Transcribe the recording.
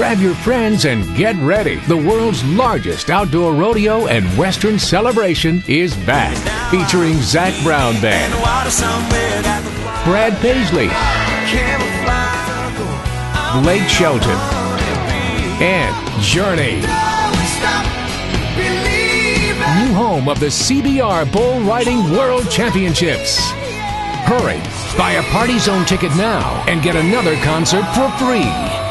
Grab your friends and get ready. The world's largest outdoor rodeo and western celebration is back, featuring Zac Brown Band, Brad Paisley, Blake Shelton, and Journey. New home of the CBR Bull Riding World Championships. Hurry, buy a Party Zone ticket now and get another concert for free.